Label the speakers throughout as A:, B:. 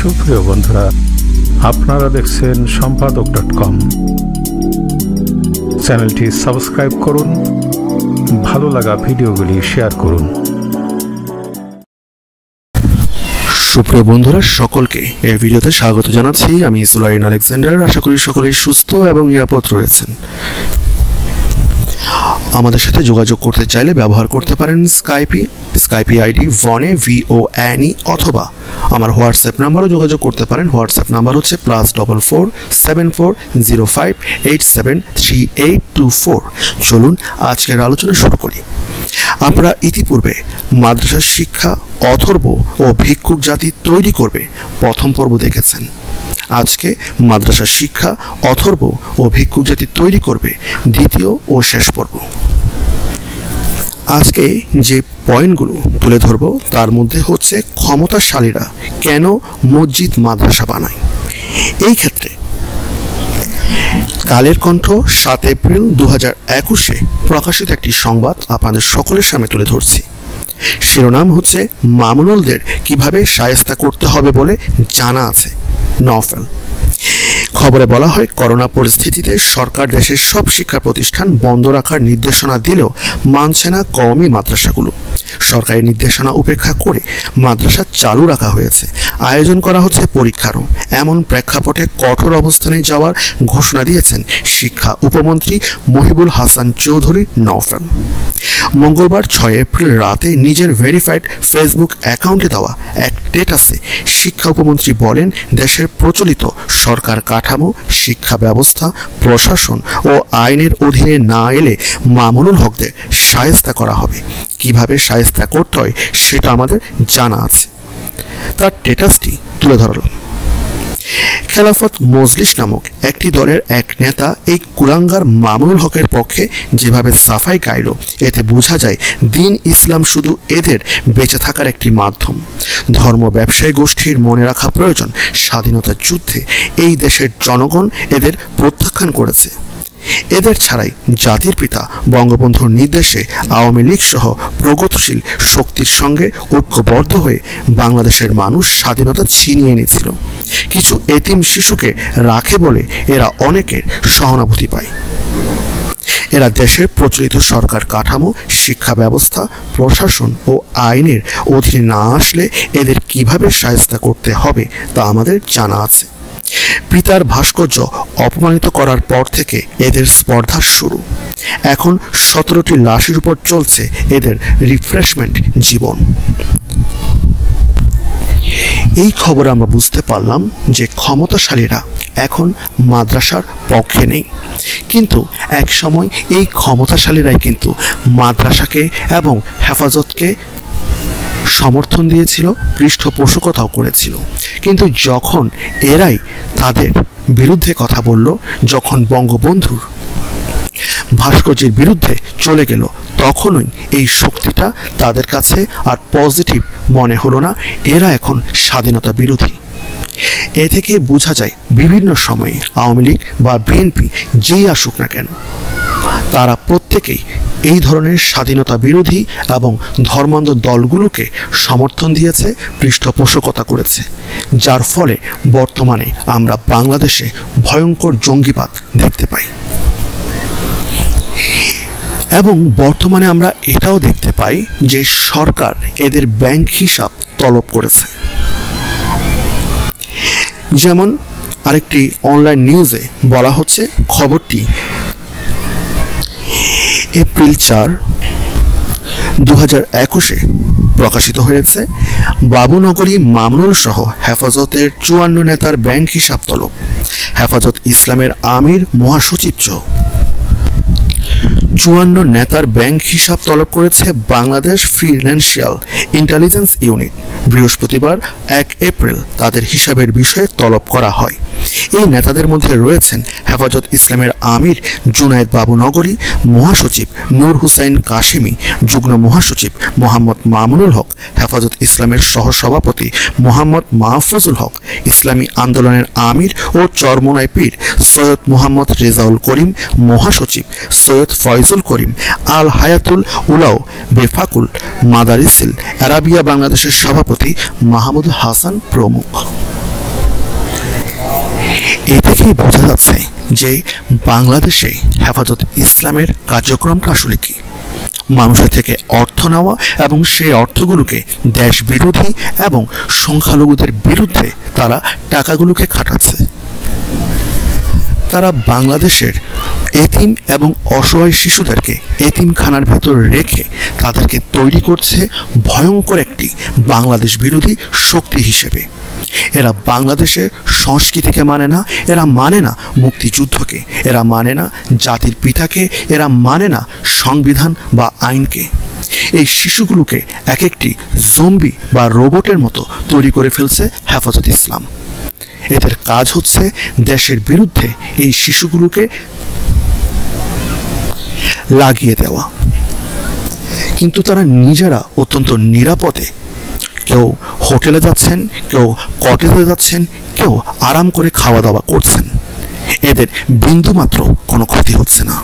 A: সুপ্রিয় বন্ধুরা, আপনারা দেখছেন সম্পাদক ডট কম চ্যানেলটি সাবস্ক্রাইব করুন, ভালো লাগা ভিডিওগুলি শেয়ার করুন।
B: সুপ্রিয় বন্ধুরা, সকলকে এই ভিডিওতে স্বাগত জানাচ্ছি। আমি সুলাইন আলেকজান্ডার। আশা করি সকলেই সুস্থ এবং নিরাপদ রয়েছেন। আমাদের সাথে যোগাযোগ করতে চাইলে ব্যবহার করতে পারেন স্কাইপি। স্কাইপি আইডি ওয়ানে ভিও অ্যানি অথবা আমার হোয়াটসঅ্যাপ নাম্বারও যোগাযোগ করতে পারেন। হোয়াটসঅ্যাপ নাম্বার হচ্ছে plus double four seven four zero five eight seven three eight two four চলুন আজকের আলোচনা শুরু করি। আমরা ইতিপূর্বে মাদ্রাসা শিক্ষা, অথর্ব ও ভিক্ষুক জাতি তৈরি করবে। প্রথম পর্ব দেখেছেন। আজকে মাদ্রাসা শিক্ষা অথর্ব ও ভিক্ষুক জাতি তৈরি করবে, দ্বিতীয় ও শেষ পর্ব। আজকে যে পয়েন্টগুলো তুলে ধরব, তার মধ্যে হচ্ছে ক্ষমতাশালীরা কেন মসজিদ মাদ্রাসা বানায়? এই ক্ষেত্রে কালের কণ্ঠ সাত এপ্রিল দু হাজার একুশে প্রকাশিত একটি সংবাদ আপনাদের সকলের সামনে তুলে ধরছি। শিরোনাম হচ্ছে, মামুনুলদের কীভাবে সায়স্তা করতে হবে বলে জানা আছে। নফেল খবরে বলা হয়, করোনা পরিস্থিতিতে সরকার দেশের সব শিক্ষা প্রতিষ্ঠান বন্ধ রাখার নির্দেশনা দিলেও মানছে না কওমি মাদ্রাসাগুলো। সরকারি নির্দেশনা উপেক্ষা করে মাদ্রাসা চালু রাখা হয়েছে। আয়োজন করা হচ্ছে পরীক্ষারও। এমন প্রেক্ষাপটে কঠোর অবস্থানে যাওয়ার ঘোষণা দিয়েছেন শিক্ষা উপমন্ত্রী মহিবুল হাসান চৌধুরী নওফেল। মঙ্গলবার ছয় এপ্রিল রাতে নিজের ভেরিফাইড ফেসবুক অ্যাকাউন্টে দেওয়া এক স্টেটাসে শিক্ষা উপমন্ত্রী বলেন, দেশের প্রচলিত সরকার কাঠামো, শিক্ষা ব্যবস্থা, প্রশাসন ও আইনের অধীনে না এলে মামুনুল হকদের সায়স্তা করা হবে। কীভাবে সায়স্তা করতে হয় সেটা আমাদের জানা আছে। তার স্টেটাসটি তুলে ধরলাম। খেলাফত মজলিস নামক একটি দলের এক নেতা এই কুরাঙ্গার মামুনুল হকের পক্ষে যেভাবে সাফাই গাইল এতে বোঝা যায় দিন ইসলাম শুধু এদের বেঁচে থাকার একটি মাধ্যম। ধর্ম ব্যবসায়ী গোষ্ঠীর মনে রাখা প্রয়োজন স্বাধীনতার যুদ্ধে এই দেশের জনগণ এদের প্রত্যাখ্যান করেছে। এদের ছাড়াই জাতির পিতা বঙ্গবন্ধুর নির্দেশে আওয়ামী লীগ সহ প্রগতিশীল শক্তির সঙ্গে ঐক্যবদ্ধ হয়ে বাংলাদেশের মানুষ স্বাধীনতা ছিনিয়ে নিয়েছিল কিছু এতিম শিশুকে রাখে বলে এরা অনেকের সহানুভূতি পায়। এরা দেশের প্রচলিত সরকার কাঠামো, শিক্ষা ব্যবস্থা, প্রশাসন ও আইনের অধীনে না আসলে এদের কীভাবে সাহায্য করতে হবে তা আমাদের জানা আছে। পিতার ভাস্কর্য অপমানিত করার পর থেকে এদের স্পর্ধা শুরু। এখন সতেরোটি লাশের উপর চলছে এদের রিফ্রেশমেন্ট জীবন। এই খবর আমরা বুঝতে পারলাম যে ক্ষমতাশালীরা এখন মাদ্রাসার পক্ষে নেই। কিন্তু এক সময় এই ক্ষমতাশালীরাই কিন্তু মাদ্রাসাকে এবং হেফাজতকে সমর্থন দিয়েছিল, পৃষ্ঠপোষকতাও করেছিল। কিন্তু যখন এরাই তাদের বিরুদ্ধে কথা বলল, যখন বঙ্গবন্ধুর ভাস্কর্যের বিরুদ্ধে চলে গেল, তখনই এই শক্তিটা তাদের কাছে আর পজিটিভ মনে হলো না। এরা এখন স্বাধীনতা বিরোধী। এ থেকে বোঝা যায় বিভিন্ন সময়ে আওয়ামী লীগ বা বিএনপি যেই আসুক না কেন তারা প্রত্যেকেই এই ধরনের স্বাধীনতা বিরোধী এবং ধর্মান্ধ দলগুলোকে সমর্থন দিয়েছে, পৃষ্ঠপোষকতা করেছে। যার ফলে বর্তমানে আমরা বাংলাদেশে ভয়ঙ্কর জঙ্গিবাদ দেখতে পাই। এবং বর্তমানে আমরা এটাও দেখতে পাই যে সরকার এদের ব্যাংক হিসাব তলব করেছে। যেমন আরেকটি অনলাইন নিউজে বলা হচ্ছে, খবরটি এপ্রিল চার দু হাজার একুশে প্রকাশিত হয়েছে বাবুনগরী মামনুল সহ হেফাজতের চুয়ান্ন নেতার ব্যাংক হিসাব তলব। হেফাজত ইসলামের আমির মহাসচিব চুয়ান্ন নেতার ব্যাংক হিসাব তলব করেছে বাংলাদেশ ফিনান্সিয়াল ইন্টেলিজেন্স ইউনিট। বৃহস্পতিবার এক এপ্রিল তাদের হিসাবের বিষয়ে তলব করা হয়। এই নেতাদের মধ্যে রয়েছেন হেফাজত ইসলামের আমির, জুনায়দ বাবু নগরী, মহাসচিব নূর হুসাইন কাশিমি, যুগ্ম মহাসচিব মোহাম্মদ মামুনুল হক, হেফাজত ইসলামের সহসভাপতি মোহাম্মদ মাহফুজুল হক, ইসলামী আন্দোলনের আমির ও চরমোনাই পীর সৈয়দ মোহাম্মদ রেজাউল করিম, মহাসচিব সৈয়দ ফয়জুল করিম আল হায়াতুল উলাও, বেফাকুল মাদারিসিল আরাবিয়া বাংলাদেশের সভাপতি মাহমুদ হাসান প্রমুখ। এ থেকেই বোঝা যাচ্ছে যে বাংলাদেশে হেফাজত ইসলামের কার্যক্রমটা আসলে কি। মানুষের থেকে অর্থ নেওয়া এবং সেই অর্থগুলোকে দেশ বিরোধী এবং সংখ্যালঘুদের বিরুদ্ধে তারা টাকাগুলোকে খাটাচ্ছে। তারা বাংলাদেশের এতিম এবং অসহায় শিশুদেরকে এতিমখানার ভেতর রেখে তাদেরকে তৈরি করছে ভয়ঙ্কর একটি বাংলাদেশ বিরোধী শক্তি হিসেবে। এরা বাংলাদেশের সংস্কৃতিকে মানে না, এরা মানে না মুক্তিযুদ্ধকে। এরা মানে না জাতির পিতাকে, এরা মানে না সংবিধান বা আইনকে। এই শিশুগুলোকে এক একটি জম্বি বা রোবটের মতো তৈরি করে ফেলছে হেফাজত ইসলাম। এদের কাজ হচ্ছে দেশের বিরুদ্ধে এই শিশুগুলোকে লাগিয়ে দেওয়া। কিন্তু তারা নিজেরা অত্যন্ত নিরাপদে কেউ হোটেলে যাচ্ছেন, কেউ কটেজে যাচ্ছেন, কেউ আরাম করে খাওয়া দাওয়া করছেন। এদের বিন্দুমাত্র কোনো ক্ষতি হচ্ছে না।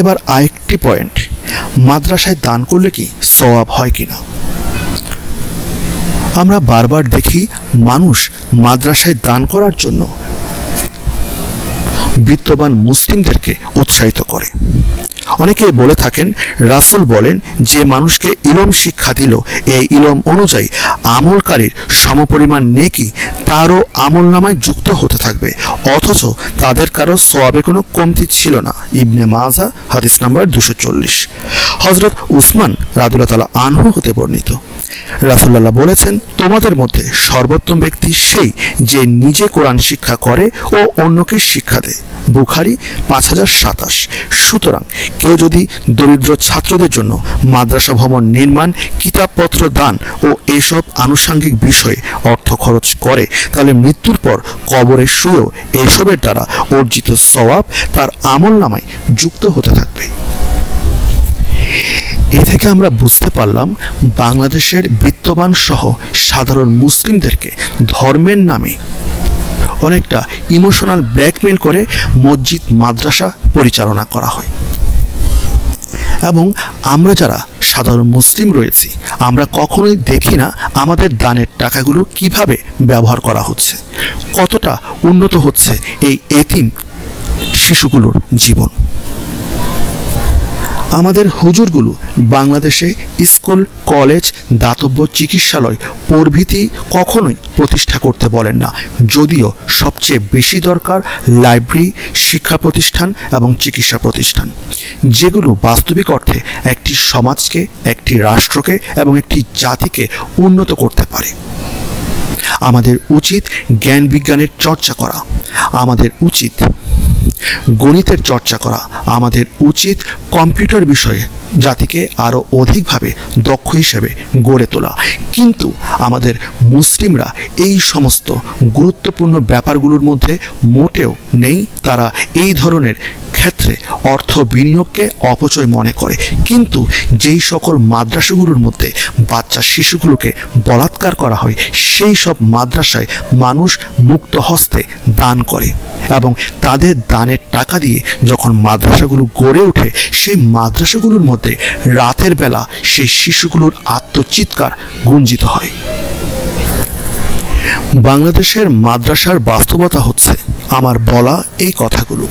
B: এবার আরেকটি পয়েন্ট মাদ্রাসায় দান করলে কি সওয়াব হয় কিনা? আমরা বারবার দেখি মানুষ মাদ্রাসায় দান করার জন্য বিত্তবান মুসলিমদেরকে উৎসাহিত করে। অনেকে বলে থাকেন, রাসুল বলেন, যে মানুষকে ইলম শিক্ষা দিল, এই ইলম অনুযায়ী আমলকারীর সমপরিমাণ নেকি তারও আমল নামায় যুক্ত হতে থাকবে। অথচ তাদের কারও সোয়াবে কোনো কমতি ছিল না। ইবনে মাজা হাদিস নাম্বার দুশো চল্লিশ। হজরত উসমান রাদুল্লাহ তালা আনহু হতে বর্ণিত। রাসুল্লাহ বলেছেন, তোমাদের মধ্যে সর্বোত্তম ব্যক্তি সেই যে নিজে কোরআন শিক্ষা করে ও অন্যকে শিক্ষা দেয়। বুখারি পাঁচ হাজার সাতাশ। সুতরাং কেউ যদি দরিদ্র ছাত্রদের জন্য মাদ্রাসা ভবন নির্মাণ, কিতাবপত্র দান ও এসব আনুষঙ্গিক বিষয়ে অর্থ খরচ করে তাহলে মৃত্যুর পর কবরে শুয়েও এসবের দ্বারা অর্জিত সওয়াব তার আমল নামায় যুক্ত হতে থাকবে। এ থেকে আমরা বুঝতে পারলাম বাংলাদেশের বিত্তবান সহ সাধারণ মুসলিমদেরকে ধর্মের নামে অনেকটা ইমোশনাল ব্ল্যাকমেল করে মসজিদ, মাদ্রাসা পরিচালনা করা হয়। এবং আমরা যারা সাধারণ মুসলিম রয়েছি, আমরা কখনোই দেখি না আমাদের দানের টাকাগুলো কীভাবে ব্যবহার করা হচ্ছে, কতটা উন্নত হচ্ছে এই এতিম শিশুগুলোর জীবন। আমাদের হুজুরগুলো বাংলাদেশে স্কুল, কলেজ, দাতব্য চিকিৎসালয় প্রভৃতি কখনোই প্রতিষ্ঠা করতে বলেন না। যদিও সবচেয়ে বেশি দরকার লাইব্রেরি, শিক্ষা প্রতিষ্ঠান এবং চিকিৎসা প্রতিষ্ঠান, যেগুলো বাস্তবিক অর্থে একটি সমাজকে, একটি রাষ্ট্রকে এবং একটি জাতিকে উন্নত করতে পারে। আমাদের উচিত জ্ঞান বিজ্ঞানের চর্চা করা। আমাদের উচিত গণিতের চর্চা করা আমাদের উচিত কম্পিউটার বিষয়ে জাতিকে আরও অধিকভাবে দক্ষ হিসেবে গড়ে তোলা। কিন্তু আমাদের মুসলিমরা এই সমস্ত গুরুত্বপূর্ণ ব্যাপারগুলোর মধ্যে মোটেও নেই। তারা এই ধরনের ক্ষেত্রে অর্থ বিনিয়োগকে অপচয় মনে করে। কিন্তু যেই সকল মাদ্রাসাগুলোর মধ্যে বাচ্চা শিশুগুলোকে বলাৎকার করা হয়, সেই সব মাদ্রাসায় মানুষ মুক্ত হস্তে দান করে। এবং তাদের দানের টাকা দিয়ে যখন মাদ্রাসাগুলো গড়ে ওঠে, সেই মাদ্রাসাগুলোর মধ্যে রাতের বেলা সেই শিশুগুলোর আত্মচিৎকার গুঞ্জিত হয়। বাংলাদেশের মাদ্রাসার বাস্তবতা হচ্ছে আমার বলা এই কথাগুলো।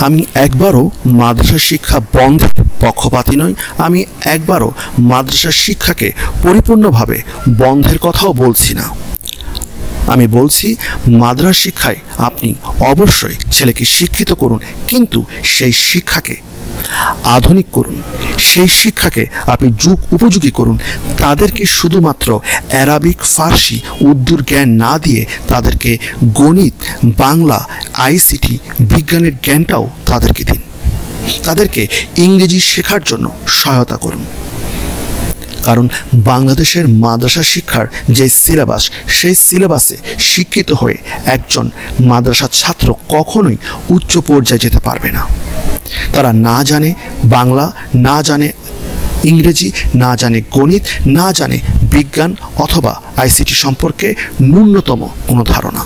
B: আমি একবারও মাদ্রাসা শিক্ষা বন্ধের পক্ষপাতী নই, আমি একবারও মাদ্রাসা শিক্ষাকে পরিপূর্ণভাবে বন্ধের কথাও বলছি না। আমি বলছি, মাদ্রাস শিক্ষায় আপনি অবশ্যই ছেলেকে শিক্ষিত করুন, কিন্তু সেই শিক্ষাকে আধুনিক করুন। সেই শিক্ষাকে আপনি যুগ উপযোগী করুন। তাদেরকে শুধুমাত্র অ্যারাবিক, ফার্সি, উর্দুর জ্ঞান না দিয়ে তাদেরকে গণিত, বাংলা, আইসিটি, বিজ্ঞানের জ্ঞানটাও তাদেরকে দিন। তাদেরকে ইংরেজি শেখার জন্য সহায়তা করুন। কারণ বাংলাদেশের মাদ্রাসা শিক্ষার যে সিলেবাস, সেই সিলেবাসে শিক্ষিত হয়ে একজন মাদ্রাসা ছাত্র কখনোই উচ্চ পর্যায়ে যেতে পারবে না। তারা না জানে বাংলা, না জানে ইংরেজি, না জানে গণিত, না জানে বিজ্ঞান অথবা আইসিটি সম্পর্কে ন্যূনতম কোনো ধারণা।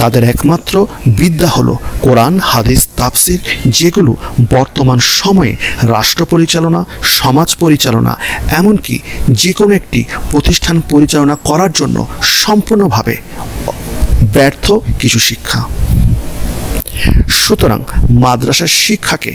B: তাদের একমাত্র বিদ্যা হলো কোরআন, হাদিস, তাফসির, যেগুলো বর্তমান সময়ে রাষ্ট্র পরিচালনা, সমাজ পরিচালনা, এমনকি যে কোনো একটি প্রতিষ্ঠান পরিচালনা করার জন্য সম্পূর্ণভাবে ব্যর্থ কিছু শিক্ষা। সুতরাং মাদ্রাসার শিক্ষাকে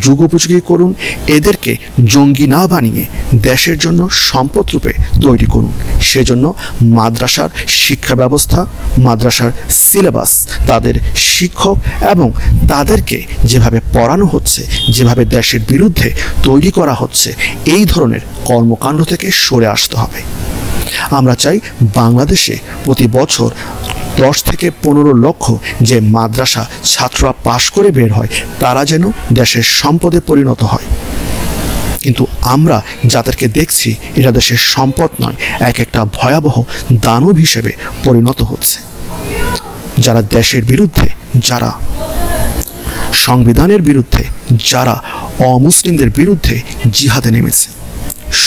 B: যুগোপযোগী করুন, এদেরকে জঙ্গি না বানিয়ে দেশের জন্য সম্পদ রূপে তৈরি করুন। সেজন্য মাদ্রাসার শিক্ষা ব্যবস্থা, মাদ্রাসার সিলেবাস, তাদের শিক্ষক এবং তাদেরকে যেভাবে পড়ানো হচ্ছে, যেভাবে দেশের বিরুদ্ধে তৈরি করা হচ্ছে, এই ধরনের কর্মকাণ্ড থেকে সরে আসতে হবে। আমরা চাই বাংলাদেশে প্রতি বছর দশ থেকে পনেরো লক্ষ যে মাদ্রাসা ছাত্ররা পাশ করে বের হয়, তারা যেন দেশের সম্পদে পরিণত হয়। কিন্তু আমরা যাদেরকে দেখছি এটা দেশের সম্পদ নয়, এক একটা ভয়াবহ দানব হিসেবে পরিণত হচ্ছে। যারা দেশের বিরুদ্ধে, যারা সংবিধানের বিরুদ্ধে, যারা অমুসলিমদের বিরুদ্ধে জিহাদে নেমেছে।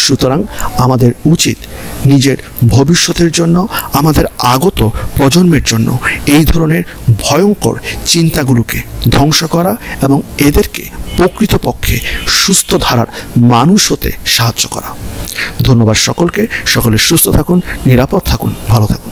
B: সুতরাং আমাদের উচিত নিজের ভবিষ্যতের জন্য, আমাদের আগত প্রজন্মের জন্য এই ধরনের ভয়ঙ্কর চিন্তাগুলোকে ধ্বংস করা এবং এদেরকে প্রকৃতপক্ষে সুস্থ ধারার মানুষ হতে সাহায্য করা। ধন্যবাদ সকলকে। সকলে সুস্থ থাকুন, নিরাপদ থাকুন, ভালো থাকুন।